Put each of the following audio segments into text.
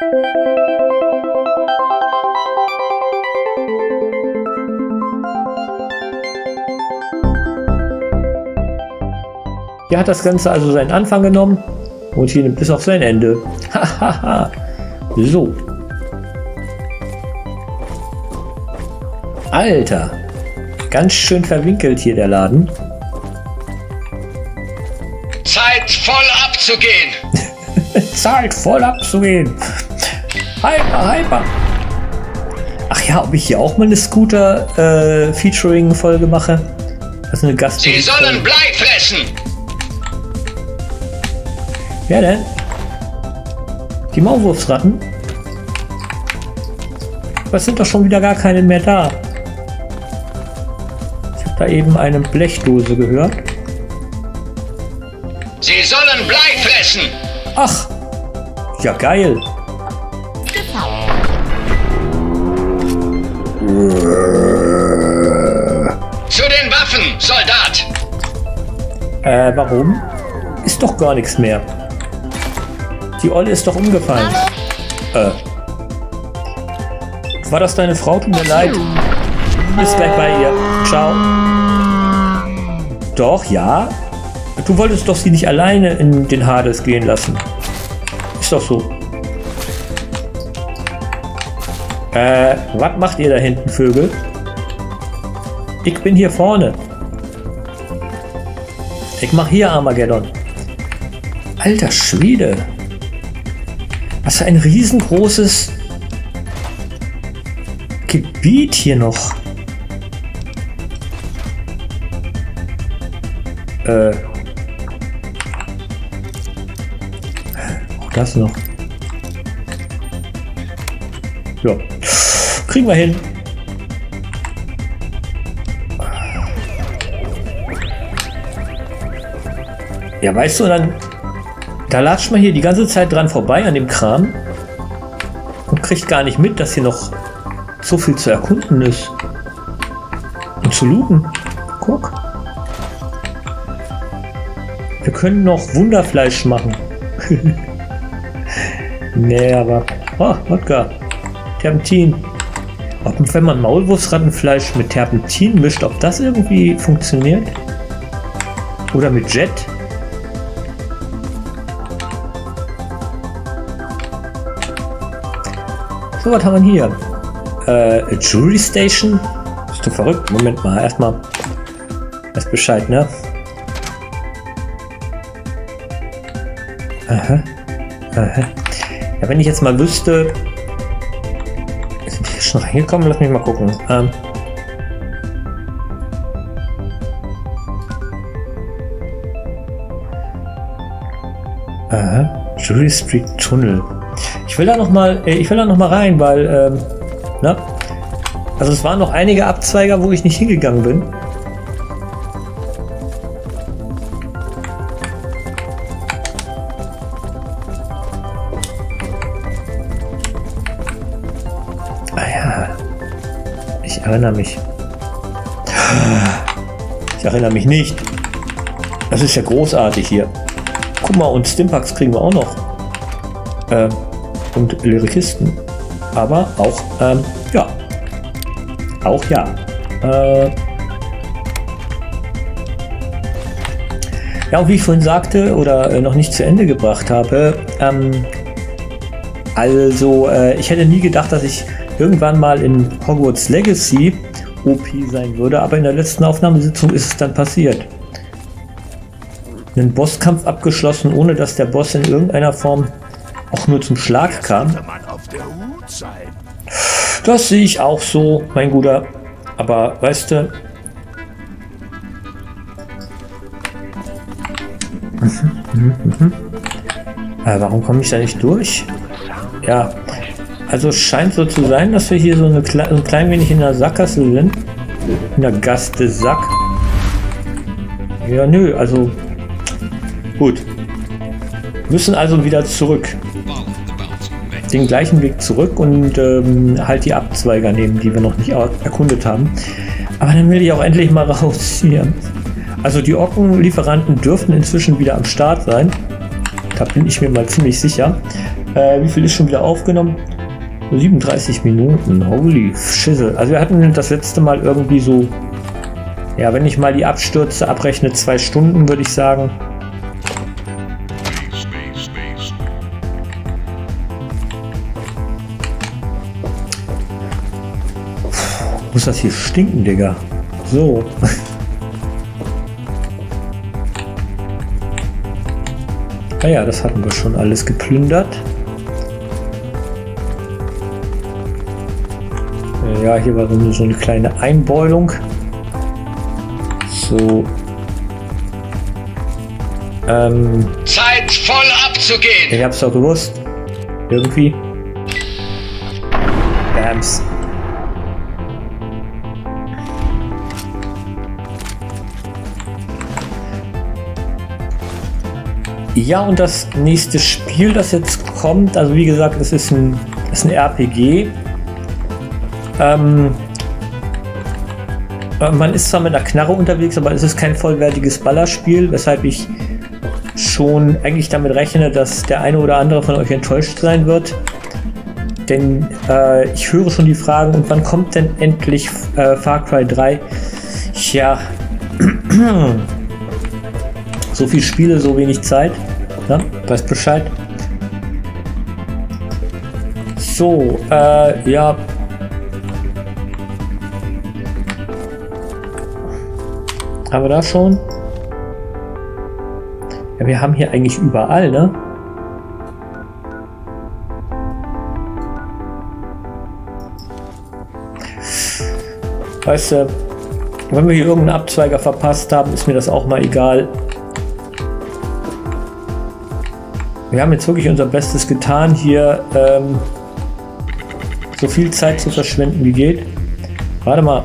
Hier hat das Ganze also seinen Anfang genommen und hier nimmt es auch sein Ende. Hahaha. so. Alter. Ganz schön verwinkelt hier der Laden. Zeit voll abzugehen. Zeit voll abzugehen. Hyper, hyper. Ach ja, ob ich hier auch mal eine Scooter-Featuring-Folge äh, mache? Das ist eine Gast. Sie sollen Blei fressen. Wer denn? Die Maulwurfsratten? Was sind doch schon wieder gar keine mehr da? Ich habe da eben eine Blechdose gehört. Sie sollen Blei fressen. Ach, ja geil. Zu den Waffen, Soldat. Äh, warum? Ist doch gar nichts mehr. Die Olle ist doch umgefallen. Äh. War das deine Frau? Tut mir leid. Bis gleich bei ihr. Ciao. Doch, ja. Du wolltest doch sie nicht alleine in den Hades gehen lassen. Ist doch so. Äh, was macht ihr da hinten, Vögel? Ich bin hier vorne. Ich mach hier Armageddon. Alter Schwede. Was für ein riesengroßes Gebiet hier noch. Äh. Auch das noch. Ja. Kriegen wir hin. Ja, weißt du, dann da latscht man hier die ganze Zeit dran vorbei an dem Kram und kriegt gar nicht mit, dass hier noch so viel zu erkunden ist. Und zu looten. Guck. Wir können noch Wunderfleisch machen. nee, aber... Oh, Wodka. Terpentin. Ob, wenn man Maulwurfsrattenfleisch mit Terpentin mischt, ob das irgendwie funktioniert? Oder mit Jet? So, was haben wir hier? Äh, Jury Station? Bist du verrückt? Moment mal, erstmal. Erst Bescheid, ne? Aha. Aha. Ja, wenn ich jetzt mal wüsste. Schon reingekommen? Lass mich mal gucken. Ähm. Aha. Jury Street Tunnel. Ich will da noch mal, äh, ich will da noch mal rein, weil, ähm, na, also es waren noch einige Abzweiger, wo ich nicht hingegangen bin. Erinnere mich. Ich erinnere mich nicht. Das ist ja großartig hier. Guck mal, und Stimpaks kriegen wir auch noch. Ähm, und Lyrikisten. Aber auch, ähm, ja. Auch ja. Äh, ja, und wie ich vorhin sagte oder äh, noch nicht zu Ende gebracht habe, ähm, also äh, ich hätte nie gedacht, dass ich irgendwann mal in Hogwarts Legacy OP sein würde, aber in der letzten Aufnahmesitzung ist es dann passiert. Einen Bosskampf abgeschlossen, ohne dass der Boss in irgendeiner Form auch nur zum Schlag kam. Das sehe ich auch so, mein Guter. Aber weißt du... äh, warum komme ich da nicht durch? Ja, also scheint so zu sein, dass wir hier so eine, ein klein wenig in der Sackgasse sind. In der Gaste Sack. Ja, nö, also gut. Müssen also wieder zurück den gleichen Weg zurück und ähm, halt die Abzweiger nehmen, die wir noch nicht erkundet haben. Aber dann will ich auch endlich mal raus hier. Also die Ockenlieferanten dürften inzwischen wieder am Start sein. Da bin ich mir mal ziemlich sicher. Äh, wie viel ist schon wieder aufgenommen? 37 Minuten. Holy Schissel. Also wir hatten das letzte Mal irgendwie so, ja, wenn ich mal die Abstürze abrechne, zwei Stunden, würde ich sagen. Muss das hier stinken, Digga? So. Naja, ah das hatten wir schon alles geplündert. Ja, hier war nur so eine kleine Einbeulung. So. Ähm, Zeit voll abzugehen. Ich hab's doch gewusst. Irgendwie. Bams. Ja, und das nächste Spiel, das jetzt kommt, also wie gesagt, es ist ein, ist ein RPG. Ähm, äh, man ist zwar mit einer Knarre unterwegs, aber es ist kein vollwertiges Ballerspiel, weshalb ich schon eigentlich damit rechne, dass der eine oder andere von euch enttäuscht sein wird. Denn äh, ich höre schon die Fragen, und wann kommt denn endlich äh, Far Cry 3? Tja, so viel Spiele, so wenig Zeit. Ja, weißt Bescheid. So, äh, ja, Haben wir das schon? Ja, wir haben hier eigentlich überall, ne? Weißt du, wenn wir hier irgendeinen Abzweiger verpasst haben, ist mir das auch mal egal. Wir haben jetzt wirklich unser Bestes getan, hier ähm, so viel Zeit zu verschwenden wie geht. Warte mal,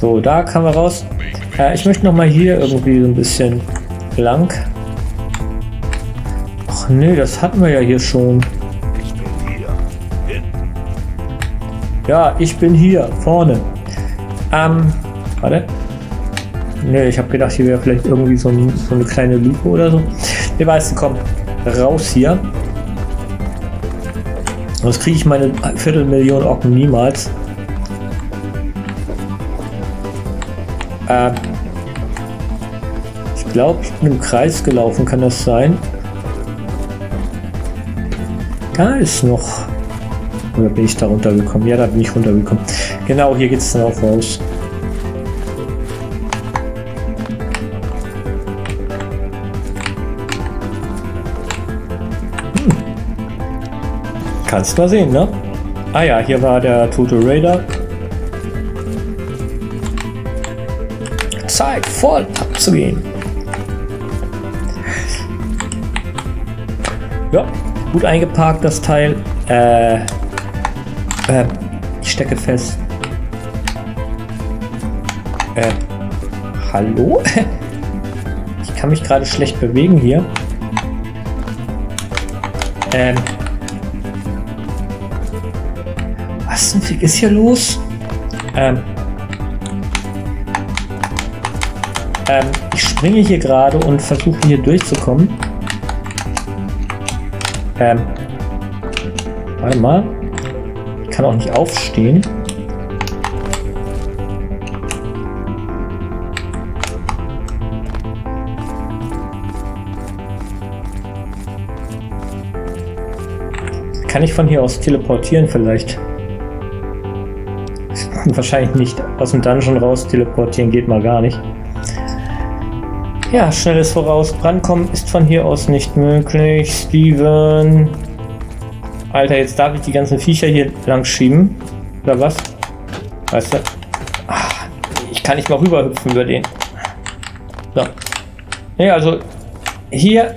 So, da kann man raus. Äh, ich möchte noch mal hier irgendwie so ein bisschen lang. Ach nee, das hatten wir ja hier schon. Ja, ich bin hier, vorne. Ähm, warte. Ne, ich habe gedacht, hier wäre vielleicht irgendwie so, ein, so, eine kleine Lupe oder so. Wir weißt, komm, raus hier. Sonst kriege ich meine Viertelmillion Ocken niemals. Äh, ich glaube, ich bin im Kreis gelaufen, kann das sein? Da ist noch. Oder bin ich da runtergekommen? Ja, da bin ich runtergekommen. Genau, hier geht es dann auch raus. Hm. Kannst mal sehen, ne? Ah ja, hier war der tote Raider. Zeit, voll abzugehen. Ja, gut eingeparkt das Teil. Äh, äh, ich stecke fest. Äh, hallo? Ich kann mich gerade schlecht bewegen hier. Ähm. Was zum Fick ist hier los? Ähm. Ähm, ich springe hier gerade und versuche hier durchzukommen. Ähm, warte mal. Ich kann auch nicht aufstehen. Kann ich von hier aus teleportieren vielleicht? Wahrscheinlich nicht. Aus dem Dungeon raus teleportieren geht mal gar nicht. Ja, schnelles Voraus. Rankommen ist von hier aus nicht möglich. Steven. Alter, jetzt darf ich die ganzen Viecher hier lang schieben. Oder was? Weißt du? Ach, ich kann nicht mal rüberhüpfen über den. So. Ja, also hier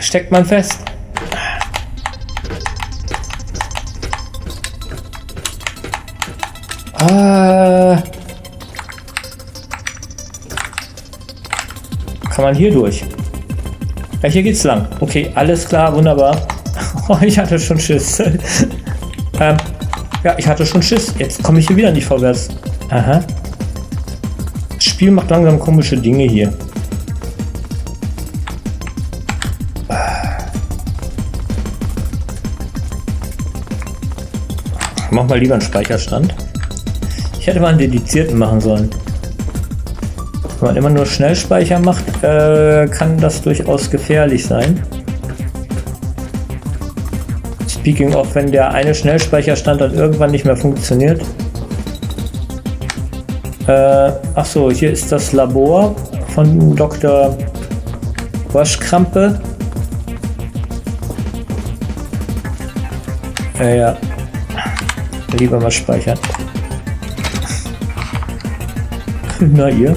steckt man fest. Ah. Kann man hier durch? Ja, hier geht's lang. Okay, alles klar, wunderbar. Oh, ich hatte schon Schiss. ähm, ja, ich hatte schon Schiss. Jetzt komme ich hier wieder nicht vorwärts. Aha. Spiel macht langsam komische Dinge hier. Mach mal lieber einen Speicherstand. Ich hätte mal einen dedizierten machen sollen. Wenn man immer nur Schnellspeicher macht, äh, kann das durchaus gefährlich sein. Speaking of, wenn der eine Schnellspeicherstand dann irgendwann nicht mehr funktioniert. Äh, ach so, hier ist das Labor von Dr. Waschkrampe. Äh, ja. Lieber mal speichern. Na ihr?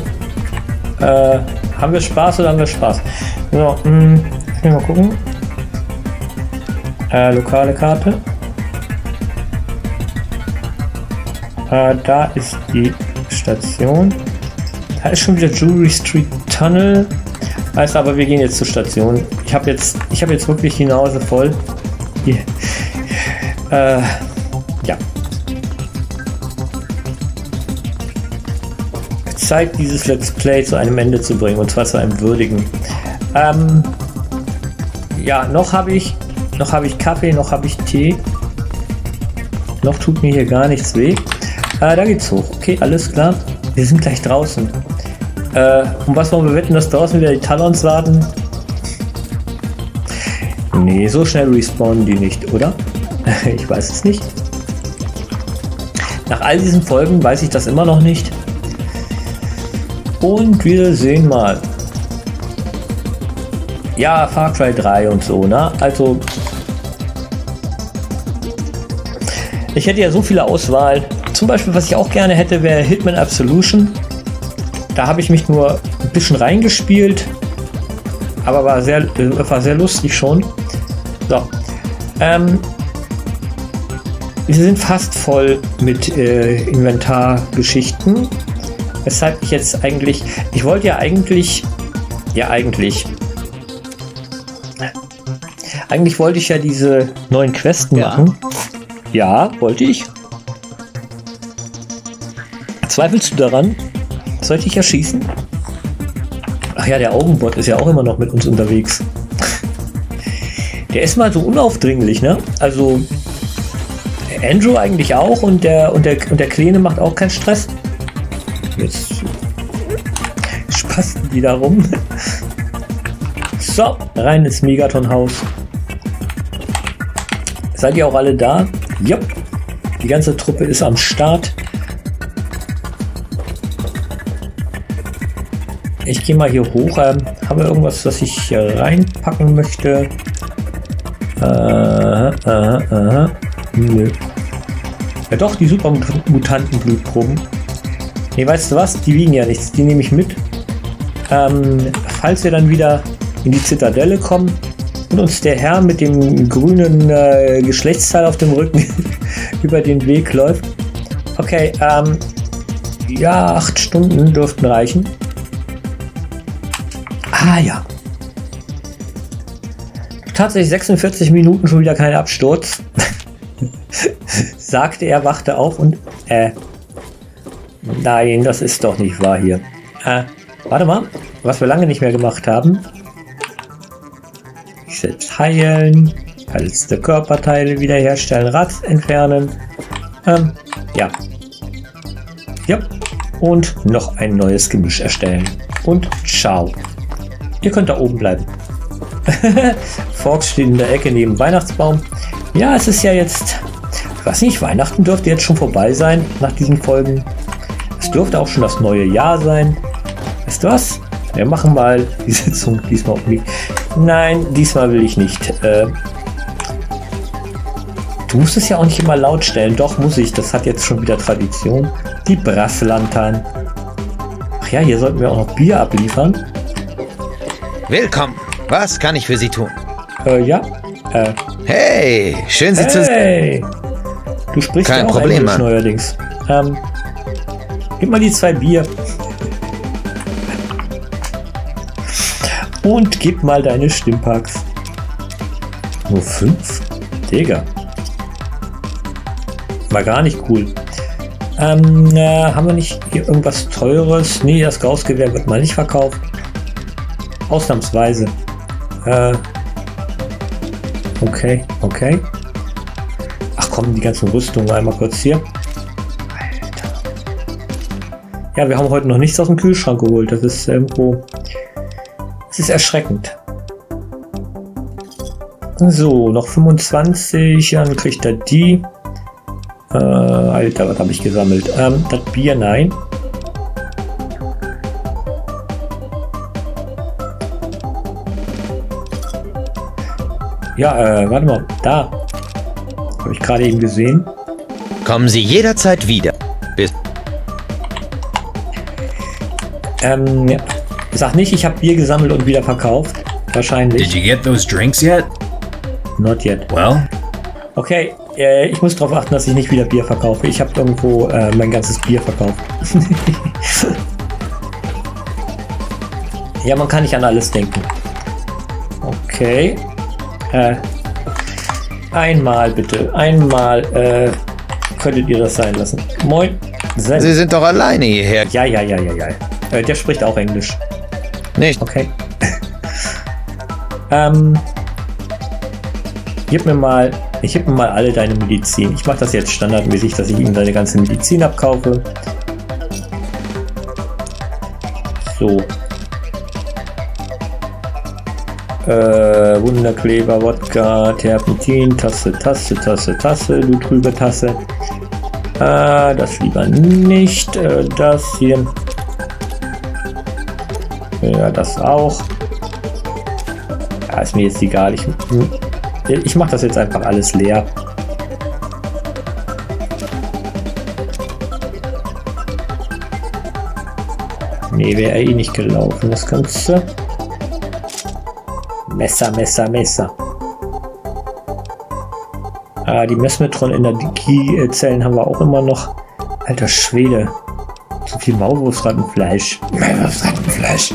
Äh, haben wir Spaß oder haben wir Spaß? So, mh, hm, mal gucken. Äh, lokale Karte. Äh, da ist die Station. Da ist schon wieder Jewelry Street Tunnel. Heißt aber, wir gehen jetzt zur Station. Ich habe jetzt, ich habe jetzt wirklich die Nase voll. Hier. Äh, ja. Zeit, dieses Let's Play zu einem Ende zu bringen und zwar zu einem würdigen. Ähm, ja, noch habe ich noch habe ich Kaffee, noch habe ich Tee. Noch tut mir hier gar nichts weh. Äh, da geht's hoch. Okay, alles klar. Wir sind gleich draußen. Äh, und was wollen wir wetten, dass draußen wieder die Talons warten? Nee, so schnell respawnen die nicht, oder? ich weiß es nicht. Nach all diesen Folgen weiß ich das immer noch nicht. Und wir sehen mal. Ja, Far Cry 3 und so, ne? Also Ich hätte ja so viele Auswahl. Zum Beispiel, was ich auch gerne hätte, wäre Hitman Absolution. Da habe ich mich nur ein bisschen reingespielt, aber war sehr, war sehr lustig schon. So. Ähm, wir sind fast voll mit äh, Inventargeschichten. Weshalb ich jetzt eigentlich. Ich wollte ja eigentlich. Ja, eigentlich. Eigentlich wollte ich ja diese neuen Questen ja. machen. Ja, wollte ich. Zweifelst du daran? Sollte ich erschießen? Ach ja, der Augenbot ist ja auch immer noch mit uns unterwegs. Der ist mal so unaufdringlich, ne? Also Andrew eigentlich auch und der und der und der Kleine macht auch keinen Stress. Spasten die da rum. So, rein ins Megaton-Haus. Seid ihr auch alle da? Ja, die ganze Truppe ist am Start. Ich gehe mal hier hoch. Ähm, haben wir irgendwas, was ich hier reinpacken möchte? Äh, äh, äh, nö. Ja doch, die Supermutanten-Blutproben. Nee, weißt du was? Die wiegen ja nichts. Die nehme ich mit. Ähm, falls wir dann wieder in die Zitadelle kommen, und uns der Herr mit dem grünen äh, Geschlechtsteil auf dem Rücken über den Weg läuft. Okay, ähm, ja, acht Stunden dürften reichen. Ah ja. Tatsächlich 46 Minuten schon wieder kein Absturz. Sagte er, wachte auf und äh. Nein, das ist doch nicht wahr hier. Äh, warte mal, was wir lange nicht mehr gemacht haben selbst heilen, verletzte Körperteile wiederherstellen, Rad entfernen. Ähm, ja. Ja. Und noch ein neues Gemisch erstellen. Und ciao. Ihr könnt da oben bleiben. Fox steht in der Ecke neben Weihnachtsbaum. Ja, es ist ja jetzt, ich weiß nicht, Weihnachten dürfte jetzt schon vorbei sein nach diesen Folgen. Es dürfte auch schon das neue Jahr sein. Weißt du was? Wir machen mal die Sitzung diesmal um Nein, diesmal will ich nicht. Äh, du musst es ja auch nicht immer laut stellen. Doch, muss ich. Das hat jetzt schon wieder Tradition. Die Brasslantan. Ach ja, hier sollten wir auch noch Bier abliefern. Willkommen. Was kann ich für Sie tun? Äh, ja. Äh. Hey, schön Sie hey. zu sehen. Du sprichst Kein ja auch Problem, Englisch neuerdings. Ähm, gib mal die zwei Bier. Und gib mal deine Stimmpacks. Nur fünf? Digga. War gar nicht cool. Ähm, äh, haben wir nicht hier irgendwas Teures? Nee, das Gaussgewehr wird mal nicht verkauft. Ausnahmsweise. Äh, okay, okay. Ach komm, die ganzen Rüstungen einmal kurz hier. Alter. Ja, wir haben heute noch nichts aus dem Kühlschrank geholt. Das ist irgendwo... Es ist erschreckend. So, noch 25, dann kriegt er die. Äh, Alter, was habe ich gesammelt? Ähm, das Bier, nein. Ja, äh, warte mal, da. Habe ich gerade eben gesehen. Kommen Sie jederzeit wieder. Bis Ähm, ja. Sag nicht, ich habe Bier gesammelt und wieder verkauft. Wahrscheinlich. Did you get those drinks yet? Not yet. Well, Okay, äh, ich muss darauf achten, dass ich nicht wieder Bier verkaufe. Ich habe irgendwo äh, mein ganzes Bier verkauft. ja, man kann nicht an alles denken. Okay. Äh, einmal bitte. Einmal äh, könntet ihr das sein lassen. Moin. Sen. Sie sind doch alleine hierher. Ja, ja, ja, ja, ja. Äh, der spricht auch Englisch. Nicht? Okay. ähm, gib mir mal, ich gib mir mal alle deine Medizin. Ich mache das jetzt standardmäßig, dass ich ihm deine ganze Medizin abkaufe. So. Äh, Wunderkleber, Wodka, Terpentin, Tasse, Tasse, Tasse, Tasse, du trübe Tasse. Äh, das lieber nicht. Äh, das hier. Ja, das auch. Ja, ist mir jetzt egal. Ich, ich mache das jetzt einfach alles leer. Nee, wäre eh nicht gelaufen, das Ganze. Messer, Messer, Messer. Ah, die Messmetron-Energiezellen haben wir auch immer noch. Alter Schwede. So viel Maulwurfsrattenfleisch. Maulwurfsrattenfleisch.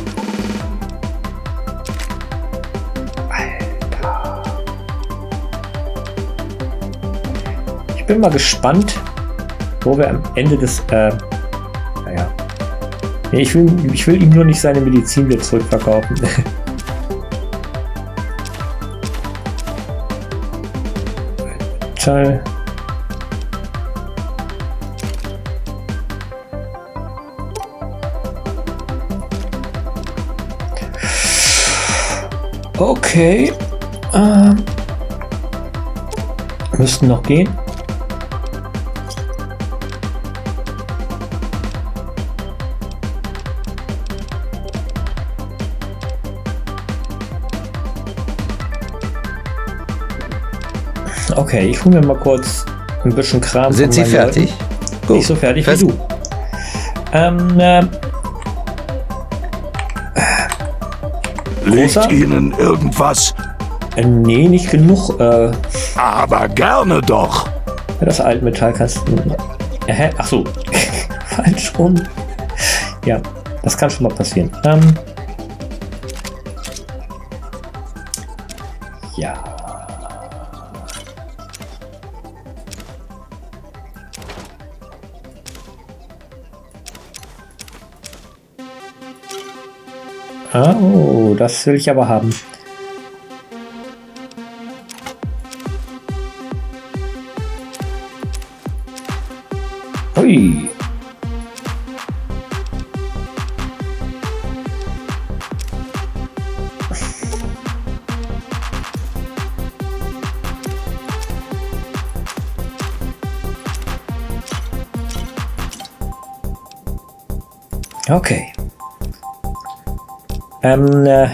Bin mal gespannt, wo wir am Ende des, äh, naja. Nee, ich will, ich will ihm nur nicht seine Medizin wieder zurückverkaufen. Teil. Okay. Ähm, müssten noch gehen. Okay, ich hole mir mal kurz ein bisschen Kram. Sind Sie fertig? Leuten. Nicht so fertig Fest- wie du. Ähm, äh, Liegt? Ihnen irgendwas? äh, nee, nicht genug. Äh, Aber gerne doch. das Altmetallkasten. Äh, hä? Ach so. Falsch rum. Ja, das kann schon mal passieren. Ähm, ja. Oh, das will ich aber haben. Hui. Okay. Ähm, äh,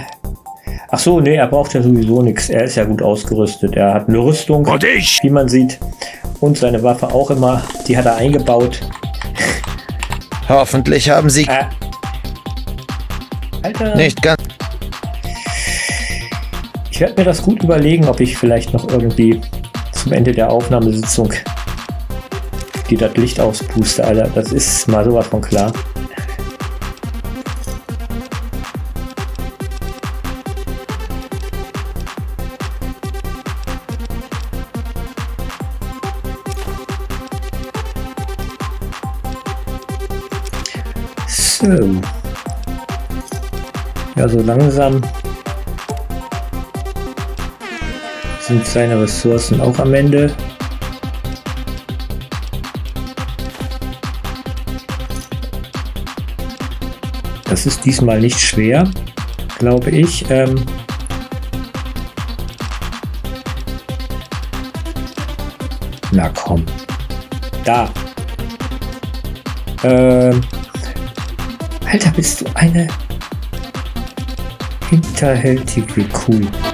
ach so, nee, er braucht ja sowieso nichts. Er ist ja gut ausgerüstet. Er hat eine Rüstung, Und ich? wie man sieht. Und seine Waffe auch immer. Die hat er eingebaut. Hoffentlich haben Sie Äh. Alter. nicht ganz. Ich werde mir das gut überlegen, ob ich vielleicht noch irgendwie zum Ende der Aufnahmesitzung die das Licht auspuste, Alter. Das ist mal sowas von klar. Ja, so langsam sind seine Ressourcen auch am Ende. Das ist diesmal nicht schwer, glaube ich. Ähm Na komm. Da. Ähm Alter, bist du eine hinterhältig cool.